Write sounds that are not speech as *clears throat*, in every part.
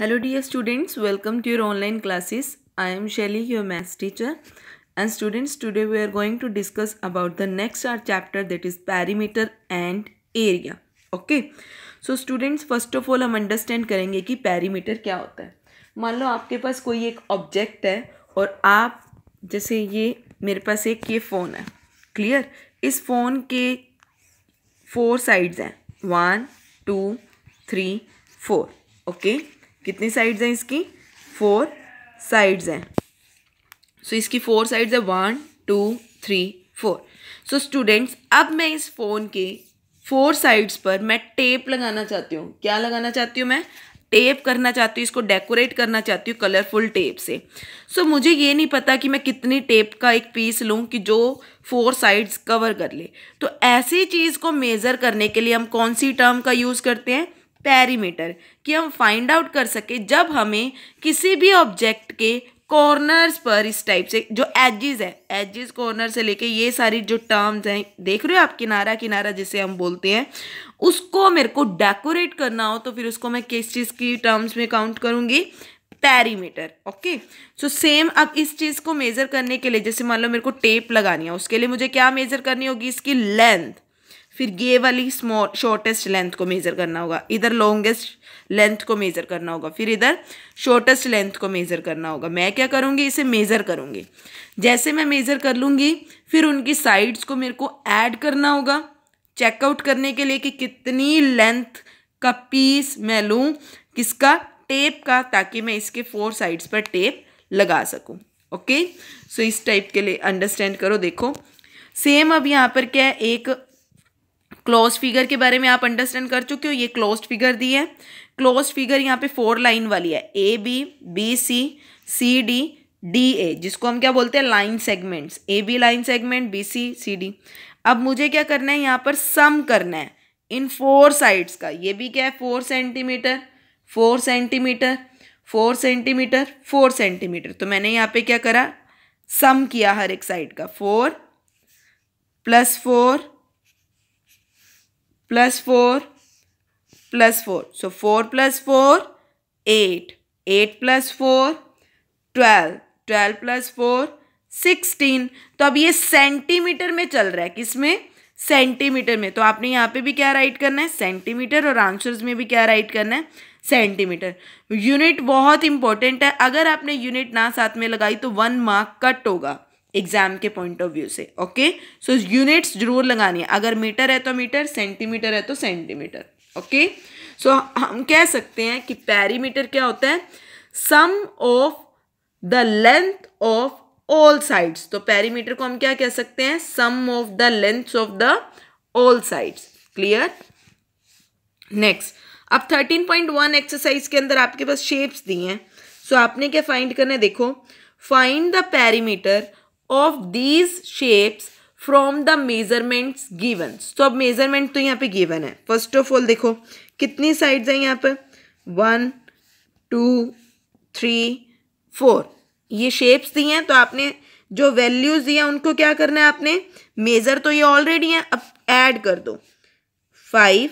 Hello dear students welcome to your online classes I am Shaili your maths teacher and students today we are going to discuss about the next are chapter that is perimeter and area okay so students first of all हम understand करेंगे कि perimeter क्या होता है। मान लो आपके पास कोई एक ऑब्जेक्ट है और आप, जैसे ये मेरे पास एक ये फ़ोन है। क्लियर इस फ़ोन के फोर साइड्स हैं। One two three four okay? कितनी साइड्स हैं इसकी? फोर साइड्स हैं। सो so, इसकी फोर साइड्स है। One two three four so students अब मैं इस फ़ोन के फोर साइड्स पर मैं टेप लगाना चाहती हूँ। क्या लगाना चाहती हूँ मैं? टेप करना चाहती हूँ इसको डेकोरेट करना चाहती हूँ कलरफुल टेप से। सो so, मुझे ये नहीं पता कि मैं कितनी टेप का एक पीस लूँ कि जो फोर साइड्स कवर कर ले। तो ऐसी चीज़ को मेज़र करने के लिए हम कौन सी टर्म का यूज़ करते हैं? पेरीमीटर कि हम फाइंड आउट कर सके जब हमें किसी भी ऑब्जेक्ट के कॉर्नर्स पर इस टाइप से, जो एजिज है एजिज कॉर्नर से लेके ये सारी जो टर्म्स हैं, देख रहे हो आप किनारा किनारा जिसे हम बोलते हैं, उसको मेरे को डेकोरेट करना हो तो फिर उसको मैं किस चीज़ की टर्म्स में काउंट करूँगी? पैरीमीटर ओके सो सेम अब इस चीज़ को मेज़र करने के लिए, जैसे मान लो मेरे को टेप लगानी है, उसके लिए मुझे क्या मेज़र करनी होगी? इसकी लेंथ फिर ये वाली स्मॉल शॉर्टेस्ट लेंथ को मेज़र करना होगा। इधर लॉन्गेस्ट लेंथ को मेज़र करना होगा, फिर इधर शॉर्टेस्ट लेंथ को मेज़र करना होगा। मैं क्या करूँगी? इसे मेज़र करूँगी। जैसे मैं मेज़र कर लूँगी, फिर उनकी साइड्स को मेरे को ऐड करना होगा चेकआउट करने के लिए कि कितनी लेंथ का पीस मैं लूँ, किसका टेप का, ताकि मैं इसके फोर साइड्स पर टेप लगा सकूँ। ओके सो इस टाइप के लिए अंडरस्टैंड करो, देखो। सेम अब यहाँ पर क्या है? एक क्लोज फिगर के बारे में आप अंडरस्टैंड कर चुके हो, ये क्लोज फिगर दी है। क्लोज फिगर यहाँ पे फोर लाइन वाली है। A B B C C D D A जिसको हम क्या बोलते हैं? Line segments A B line segment B C C D अब मुझे क्या करना है? यहाँ पर सम करना है। इन फोर साइड्स का। ये भी क्या है? Four centimetre four centimetre four centimetre four centimetre तो मैंने यहाँ पे क्या करा? सम किया हर एक साइड का। Four plus four plus 4 plus 4. So 4 plus 4, 8. 8 plus 4, 12. 12 plus 4, 16. तो अब ये सेंटीमीटर में चल रहा है किसमें सेंटीमीटर में तो आपने यहाँ पे भी क्या राइट करना है सेंटीमीटर और आंसर्स में भी क्या राइट करना है सेंटीमीटर यूनिट बहुत इंपॉर्टेंट है अगर आपने यूनिट ना साथ में लगाई तो वन मार्क कट होगा एग्ज़ाम के पॉइंट ऑफ़ व्यू से ओके सो यूनिट्स ज़रूर लगानी है। अगर मीटर है तो मीटर सेंटीमीटर है तो सेंटीमीटर ओके सो हम कह सकते हैं कि पैरीमीटर क्या होता है? Sum of the length of all sides तो पैरीमीटर को हम क्या कह सकते हैं? Sum of the length of the all sides clear next अब 13.1 एक्सरसाइज के अंदर आपके पास शेप्स दी हैं। सो so, आपने क्या फाइंड करना है? देखो find the perimeter of these shapes from the measurements given तो अब मेज़रमेंट तो यहाँ पे गिवन है. फ़र्स्ट ऑफ़ ऑल देखो, कितनी साइड्स हैं यहाँ पर वन टू थ्री फोर ये शेप्स दी हैं तो आपने जो वैल्यूज़ दिया उनको क्या करना है आपने? मेजर तो ये ऑलरेडी है, अब ऐड कर दो. Five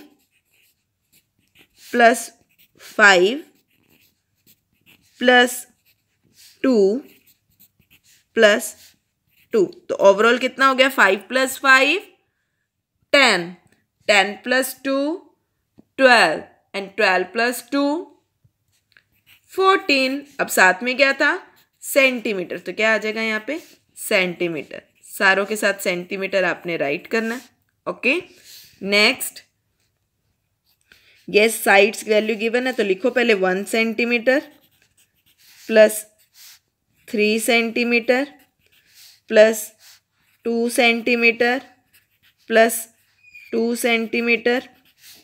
plus five plus two plus two. तो ओवरऑल कितना हो गया? Five plus five ten ten plus two twelve and twelve plus two fourteen अब साथ में क्या था? सेंटीमीटर तो क्या आ जाएगा यहाँ पे? सेंटीमीटर सारों के साथ सेंटीमीटर आपने राइट करना। Okay next yes sides value given है तो लिखो पहले one centimetre plus three centimetre plus two centimetre, plus two centimetre,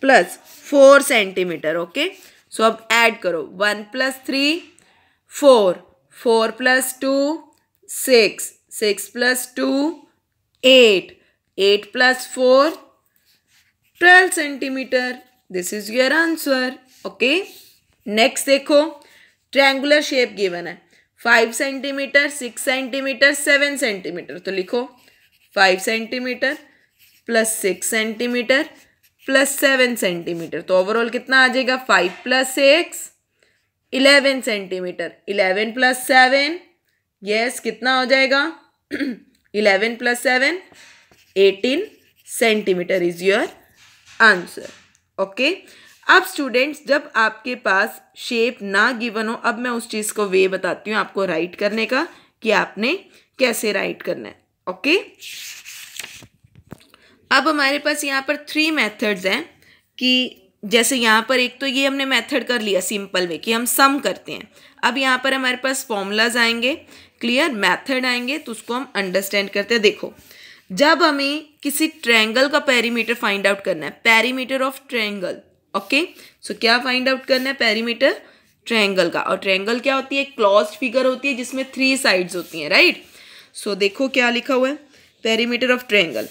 plus four centimetre okay so अब ऐड करो। One plus three four four plus two six six plus two eight eight plus four twelve centimetre this is your answer okay next देखो। Triangular shape given है। Five centimetre, six centimetre, seven centimetre तो लिखो। Five centimetre plus six centimetre plus seven centimetre तो overall कितना आ जाएगा? Five plus six, eleven centimetre, eleven plus seven, yes, कितना हो जाएगा? *clears throat* Eleven plus seven, eighteen centimetre is your answer, okay? अब स्टूडेंट्स जब आपके पास शेप ना गिवन हो, अब मैं उस चीज़ को वे बताती हूँ आपको राइट करने का कि आपने कैसे राइट करना है ओके अब हमारे पास यहाँ पर थ्री मेथड्स हैं कि जैसे यहाँ पर एक तो ये हमने मेथड कर लिया सिंपल वे कि हम सम करते हैं। अब यहाँ पर हमारे पास फॉर्मूलाज आएँगे क्लियर मेथड आएँगे तो उसको हम अंडरस्टैंड करते हैं। देखो, जब हमें किसी ट्रैंगल का पेरीमीटर फाइंड आउट करना है perimeter of triangle okay? So क्या फाइंड आउट करना है? पेरीमीटर ट्रैंगल का। और ट्रैंगल क्या होती है? क्लॉज फिगर होती है, जिसमें थ्री साइड्स होती हैं राइट सो देखो क्या लिखा हुआ है? पेरीमीटर ऑफ़ ट्रैंगल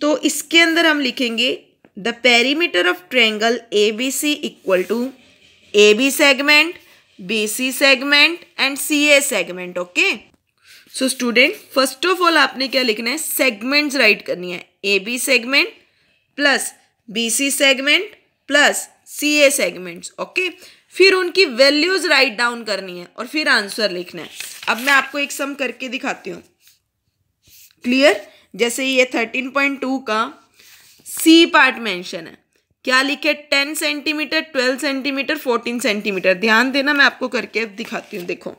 तो इसके अंदर हम लिखेंगे the perimeter of triangle A B C equal to A B segment B C segment and C A segment okay so student first of all आपने क्या लिखना है? सेगमेंट्स राइट करनी है। A B segment plus B C segment plus C A segments okay फिर उनकी values right down करनी है और फिर आंसर लिखना है। अब मैं आपको एक सम करके दिखाती हूँ। क्लियर जैसे ये थर्टीन पॉइंट टू का सी पार्ट मेंशन है। क्या लिखे? Ten centimetre twelve centimetre fourteen centimetre ध्यान देना मैं आपको करके दिखाती हूँ, देखो।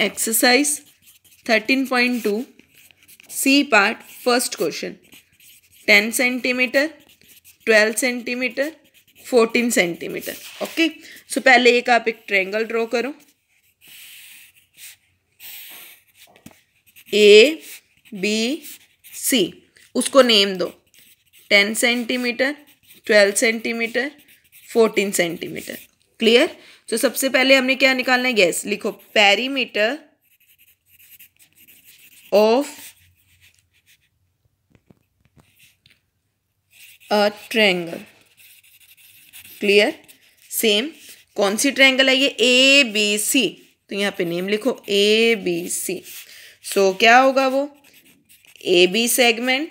Exercise thirteen point two C part first question ten centimetre, twelve centimetre, fourteen centimetre okay so पहले एक आप एक ट्रेंगल ड्रॉ करो। ए बी सी उसको नेम दो। Ten centimetre, twelve centimetre, fourteen centimetre clear तो सबसे पहले हमने क्या निकालना है? गैस लिखो perimeter of a triangle clear same कौन सी ट्रैंगल है ये? ए बी सी तो यहाँ पे नेम लिखो. ए बी सी सो क्या होगा वो? A B segment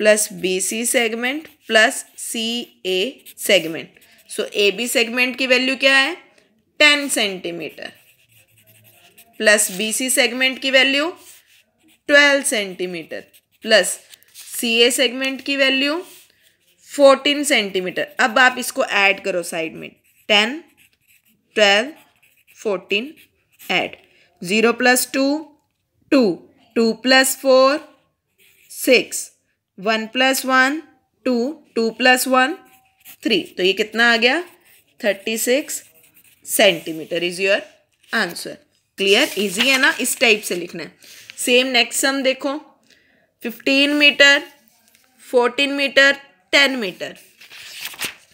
plus B C segment plus C A segment so A B segment की वैल्यू क्या है? Ten centimetre plus B C segment की value twelve centimetre plus C A segment की value fourteen centimetre. अब आप इसको add करो side में। Ten, twelve, fourteen, add. Zero plus two two. Two plus four, six. One plus one, two. Two plus one, three. तो ये कितना आ गया? Thirty six centimetre is your answer. Clear? Easy है ना? इस टाइप से लिखना है। सेम नेक्स्ट सम देखो। Fifteen metre, fourteen metre ten metre.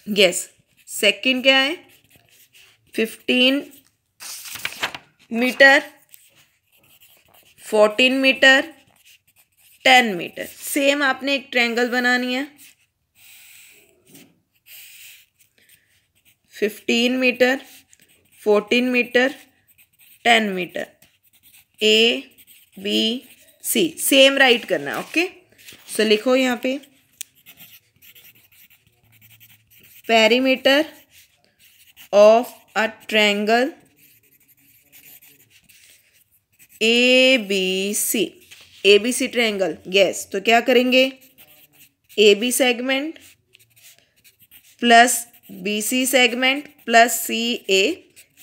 Yes second क्या है? Fifteen metre fourteen metre ten metre. Same आपने एक ट्रायंगल बनानी है। Fifteen metre fourteen metre ten metre. A B C same write करना है ओके सो लिखो यहाँ पे। Perimeter of a triangle A B C A B C triangle yes तो क्या करेंगे? A B segment plus B C segment plus C A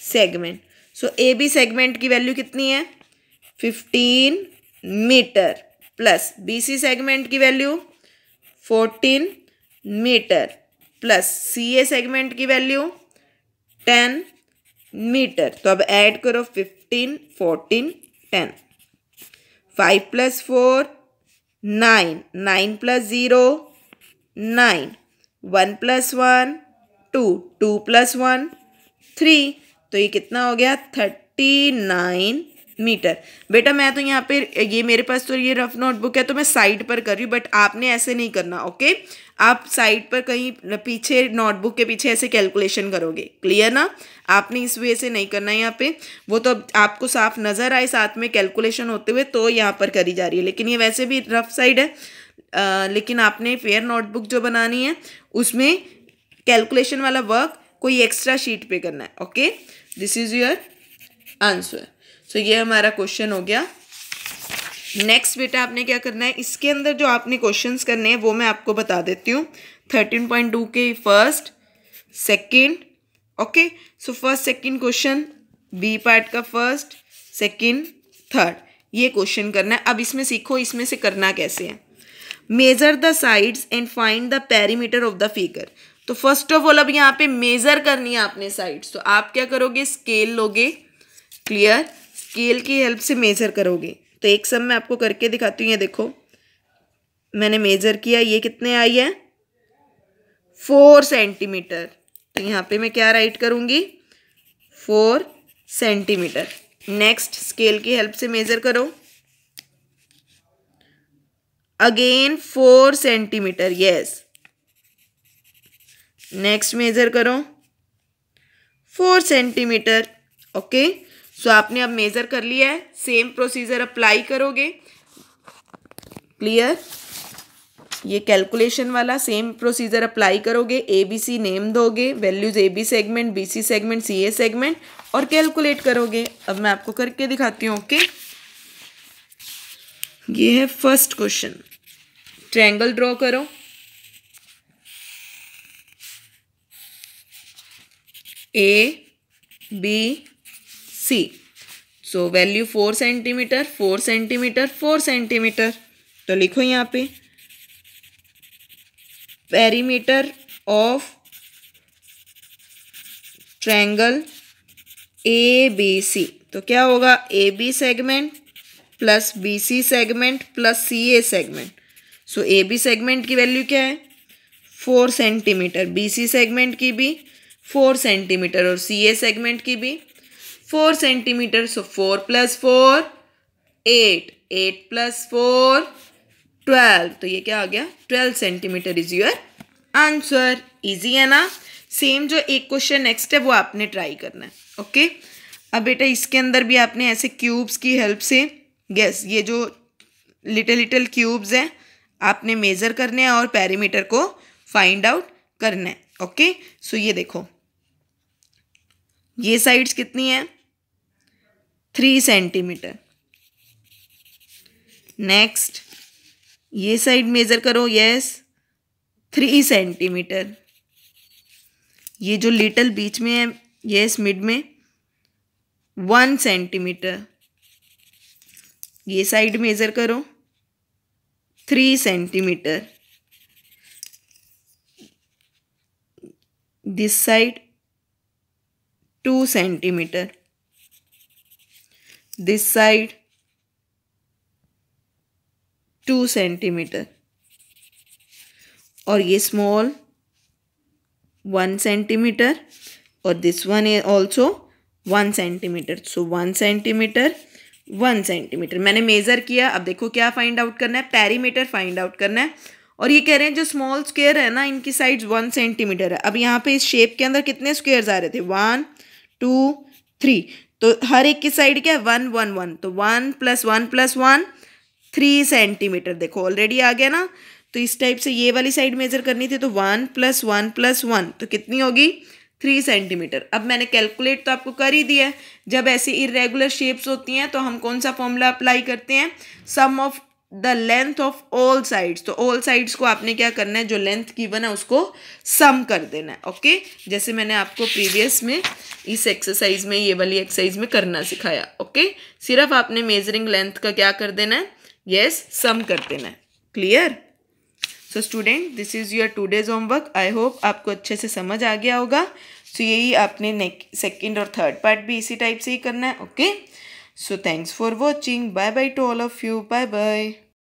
segment so A B segment की value कितनी है? Fifteen metre plus B C segment की value fourteen metre plus C A segment की value ten metre. तो अब add करो fifteen, fourteen, ten. Five plus four, nine. Nine plus zero, nine. One plus one, two. Two plus one, three. तो ये कितना हो गया? Thirty nine metre. बेटा, मैं तो यहाँ पे, ये मेरे पास तो ये रफ नोटबुक है तो मैं साइड पर कर रही हूँ, बट आपने ऐसे नहीं करना, ओके? आप साइड पर कहीं पीछे नोटबुक के पीछे ऐसे कैलकुलेशन करोगे। क्लियर ना? आपने इस वे से नहीं करना है यहाँ पे। वो तो आपको साफ़ नज़र आए साथ में कैलकुलेशन होते हुए तो यहाँ पर करी जा रही है। लेकिन ये वैसे भी रफ साइड है। आ, लेकिन आपने फेयर नोटबुक जो बनानी है उसमें कैलकुलेशन वाला वर्क कोई एक्स्ट्रा शीट पे करना है। Okay this is your answer so ये हमारा क्वेश्चन हो गया। नेक्स्ट बेटा आपने क्या करना है? इसके अंदर जो आपने क्वेश्चंस करने हैं, वो मैं आपको बता देती हूँ। थर्टीन पॉइंट टू के first second okay so first second question B part का फ़र्स्ट सेकेंड थर्ड ये क्वेश्चन करना है। अब इसमें सीखो, इसमें से करना कैसे है? Measure the sides and find the perimeter of the figure तो फ़र्स्ट ऑफ़ ऑल अब यहाँ पे मेजर करनी है आपने साइड्स तो आप क्या करोगे? स्केल लोगे। क्लियर स्केल की हेल्प से मेजर करोगे। तो एक सब मैं आपको करके दिखाती हूँ, ये देखो। मैंने मेजर किया, ये कितने आई है? फोर सेंटीमीटर तो यहाँ पे मैं क्या राइट करूँगी? फोर सेंटीमीटर नेक्स्ट स्केल की हेल्प से मेजर करो। Again four centimetre yes next measure करो। फोर सेंटीमीटर ओके सो आपने अब मेजर कर लिया है. सेम प्रोसीजर अप्लाई करोगे. क्लियर ये कैलकुलेशन वाला सेम प्रोसीजर अप्लाई करोगे. ए बी सी नेम दोगे. Values A B segment B C segment C A segment और कैलकुलेट करोगे. अब मैं आपको करके दिखाती हूँ ओके ये है फ़र्स्ट क्वेश्चन ट्रैंगल ड्रॉ करो. A B C so value four centimetre four centimetre four centimetre तो लिखो यहाँ पे perimeter of triangle A B C तो क्या होगा? A B segment plus B C segment plus C A segment so A B segment की value क्या है? Four centimetre B C segment की भी फोर सेंटीमीटर और सी ए सेगमेंट की भी four centimetre so four plus four eight eight plus four twelve तो ये क्या आ गया? Twelve centimetre is your answer easy है ना? सेम जो एक क्वेश्चन नेक्स्ट है, वो आपने ट्राई करना है ओके अब बेटा, इसके अंदर भी आपने ऐसे क्यूब्स की हेल्प से गैस ये जो लिटिल लिटिल क्यूब्स हैं, आपने मेज़र करने हैं और पैरीमीटर को फाइंड आउट करना है ओके सो ये देखो, ये साइड्स कितनी है? Three centimetre. नेक्स्ट ये साइड मेज़र करो यस थ्री सेंटीमीटर। ये जो लिटल बीच में है यस मिड में वन सेंटीमीटर ये साइड मेज़र करो three centimetre this side two centimetre this side two centimetre और ये स्मॉल वन सेंटीमीटर और this one is also one centimetre so one centimetre one centimetre मैंने मेज़र किया, अब देखो क्या फाइंड आउट करना है पैरीमीटर फाइंड आउट करना है। और ये कह रहे हैं जो स्मॉल स्क्वेयर है ना, इनकी साइड्स वन सेंटीमीटर है। अब यहाँ पे इस शेप के अंदर कितने स्क्वेयर्स आ रहे थे? वन टू थ्री तो हर एक की साइड क्या है? One one one. तो one plus one plus one, three centimetre. देखो ऑलरेडी आ गया ना? तो इस टाइप से ये वाली साइड मेजर करनी थी तो one plus one plus one. तो कितनी होगी? Three centimetre. अब मैंने कैलकुलेट तो आपको कर ही दिया है। जब ऐसी इरेगुलर शेप्स होती हैं तो हम कौन सा फॉर्मूला अप्लाई करते हैं? Sum of the length of all sides तो ऑल साइड्स को आपने क्या करना है? जो लेंथ गिवन है उसको सम कर देना है ओके जैसे मैंने आपको प्रीवियस में इस एक्सरसाइज में ये वाली एक्सरसाइज में करना सिखाया ओके सिर्फ़ आपने मेजरिंग लेंथ का क्या कर देना है? यस yes, सम कर देना है. Clear so student this is your two days homework I hope आपको अच्छे से समझ आ गया होगा. सो so, यही आपने सेकेंड और थर्ड पार्ट भी इसी टाइप से ही करना है okay so thanks for watching bye bye to all of you bye bye